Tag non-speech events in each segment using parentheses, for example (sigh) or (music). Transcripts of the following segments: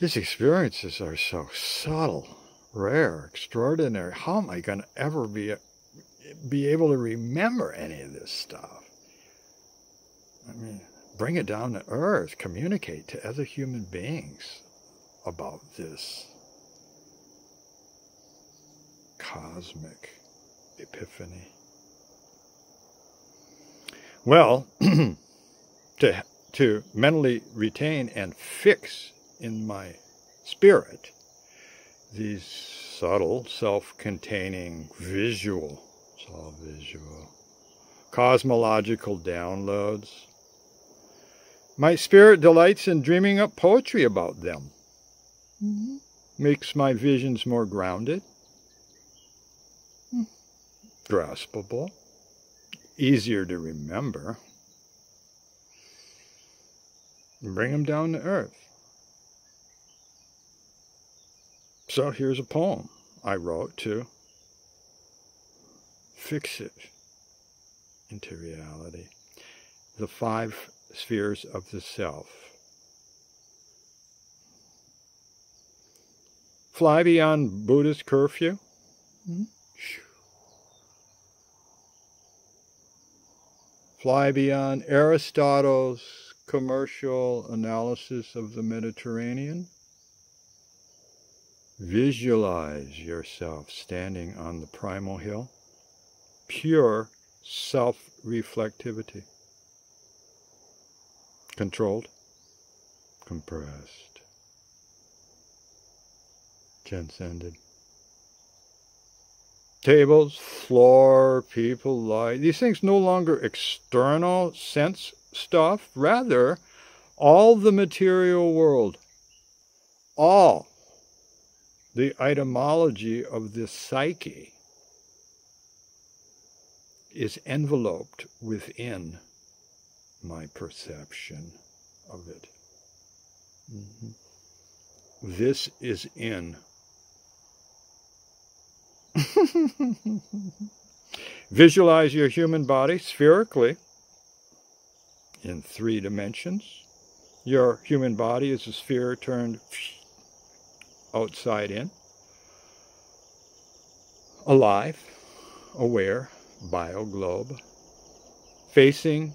These experiences are so subtle, rare, extraordinary. How am I going to ever be be able to remember any of this stuff? I mean, bring it down to earth, communicate to other human beings about this cosmic epiphany. Well, (clears throat) to, to mentally retain and fix in my spirit these subtle, self containing, visual, it's all visual, cosmological downloads. My spirit delights in dreaming up poetry about them. Mm-hmm. Makes my visions more grounded, mm. graspable, easier to remember. Bring them down to earth. So here's a poem I wrote to fix it into reality. The five spheres of the self. Fly beyond Buddhist curfew. Mm-hmm. Fly beyond Aristotle's commercial analysis of the Mediterranean. Visualize yourself standing on the primal hill. Pure self reflectivity. Controlled, compressed, transcended. Tables, floor, people, light. These things no longer external sense stuff, rather, all the material world. All the etymology of this psyche is enveloped within my perception of it. Mm-hmm. This is in. (laughs) Visualize your human body spherically in three dimensions. Your human body is a sphere turned outside in, alive, aware, bioglobe, facing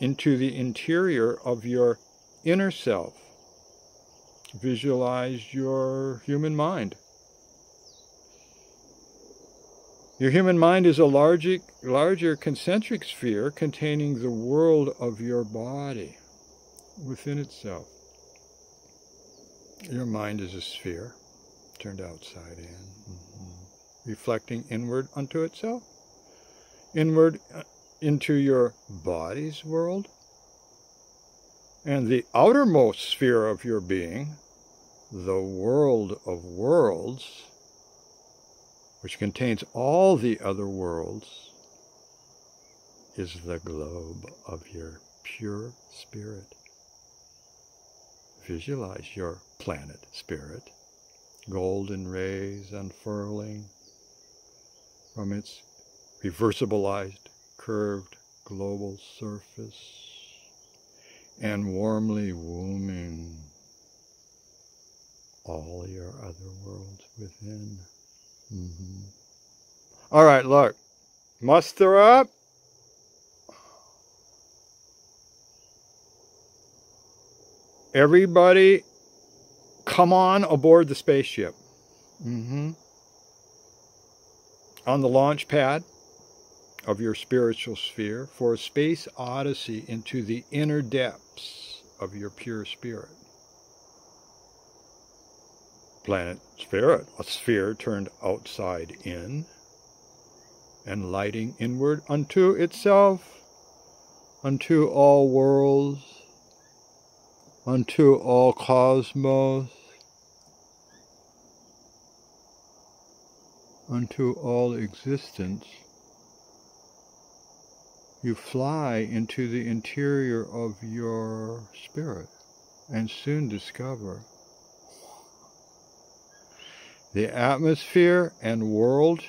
into the interior of your inner self. Visualize your human mind. Your human mind is a larger, larger concentric sphere containing the world of your body within itself. Your mind is a sphere turned outside in, mm-hmm. reflecting inward unto itself, inward uh, into your body's world, and the outermost sphere of your being, the world of worlds, which contains all the other worlds, is the globe of your pure spirit. Visualize your planet spirit, golden rays unfurling from its reversibilized, curved global surface and warmly wombing all your other worlds within. Mm-hmm. All right, look. Muster up. Everybody come on aboard the spaceship. Mm-hmm. On the launch pad of your spiritual sphere for a space odyssey into the inner depths of your pure spirit. Planet spirit, a sphere turned outside in and lighting inward unto itself, unto all worlds, unto all cosmos, unto all existence, you fly into the interior of your spirit and soon discover the atmosphere and world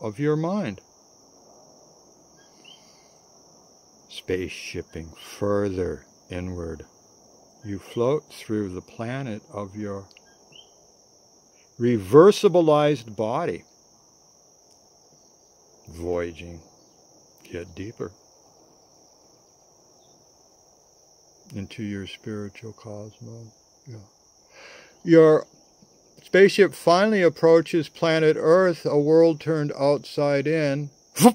of your mind. Space shipping further inward you float through the planet of your reversibilized body, voyaging yet deeper into your spiritual cosmos. Yeah. Your spaceship finally approaches planet Earth, a world turned outside in. (laughs)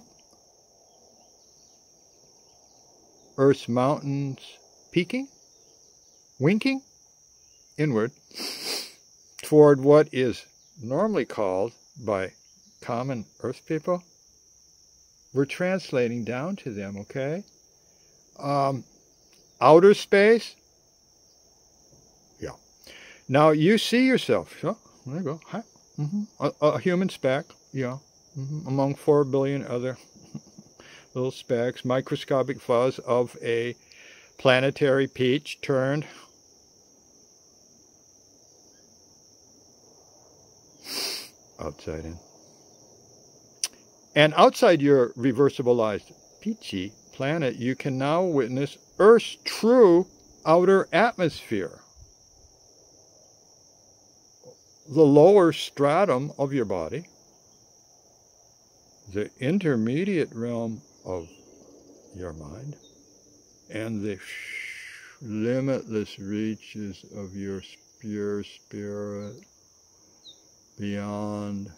Earth's mountains peaking, winking inward toward what is normally called by common Earth people. We're translating down to them, okay? Um, outer space. Yeah. Now you see yourself. Oh, there you go. Hi. Mm-hmm. A, a, human speck. Yeah. Mm-hmm. Among four billion other (laughs) little specks, microscopic fuzz of a planetary peach turned outside in. And outside your reversibilized peachy planet, you can now witness Earth's true outer atmosphere. The lower stratum of your body, the intermediate realm of your mind and the limitless reaches of your pure spirit beyond.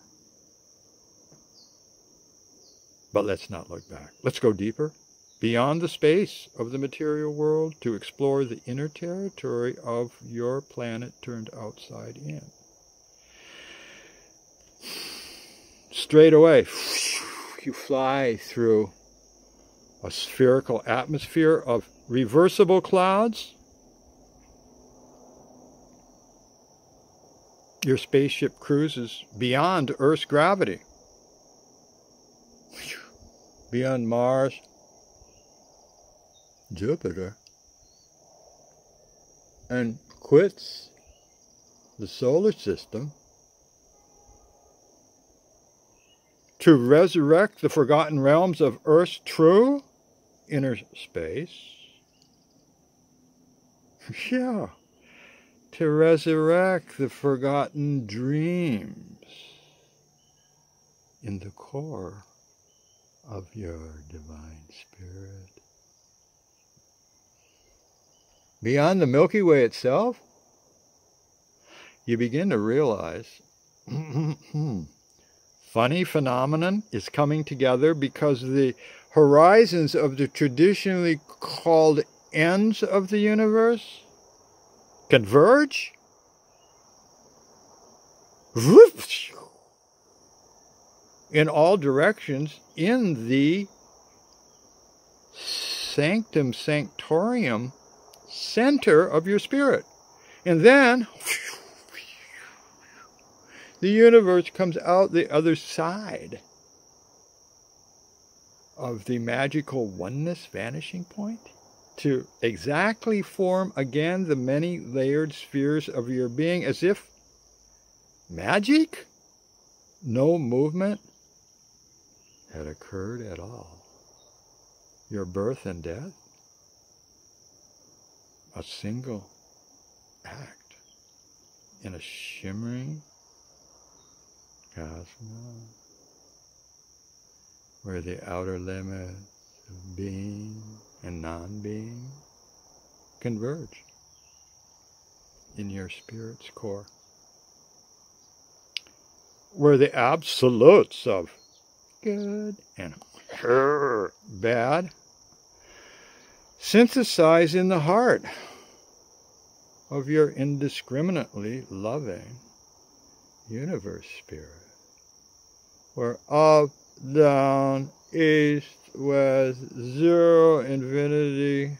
But let's not look back. Let's go deeper, beyond the space of the material world to explore the inner territory of your planet turned outside in. Straight away, you fly through a spherical atmosphere of reversible clouds. Your spaceship cruises beyond Earth's gravity, beyond Mars, Jupiter, and quits the solar system to resurrect the forgotten realms of Earth's true inner space. (laughs) Yeah, to resurrect the forgotten dreams in the core of your divine spirit. Beyond the Milky Way itself, you begin to realize (clears throat) funny phenomenon is coming together because the horizons of the traditionally called ends of the universe converge. (laughs) In all directions in the sanctum sanctorum center of your spirit. And then (laughs) the universe comes out the other side of the magical oneness vanishing point to exactly form again the many layered spheres of your being as if magic, no movement had occurred at all. Your birth and death, a single act in a shimmering cosmos where the outer limits of being and non-being converge in your spirit's core. Where the absolutes of good and bad synthesize in the heart of your indiscriminately loving universe spirit, where up down, east, west, zero, infinity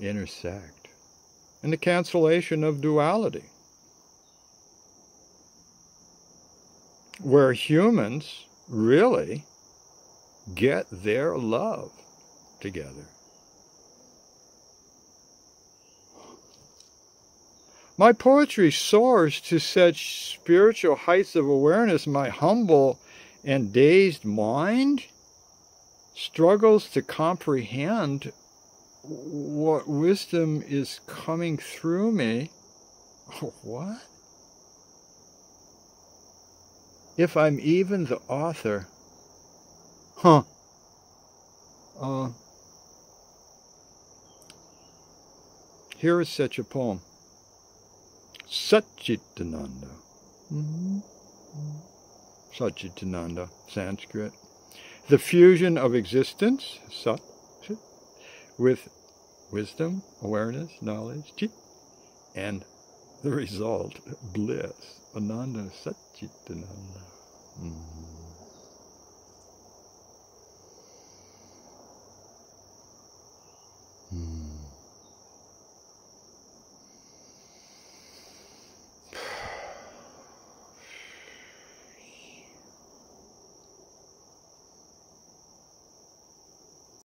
intersect. And the cancellation of duality. Where humans really get their love together. My poetry soars to such spiritual heights of awareness, my humble and dazed mind struggles to comprehend what wisdom is coming through me. (laughs) What? If I'm even the author, huh? Uh, here is such a poem. Satchitananda. Mm-hmm. Satchitananda, Sanskrit. The fusion of existence, Sat, with wisdom, awareness, knowledge, chit, and the result, bliss, ananda, satchitananda. Mm-hmm.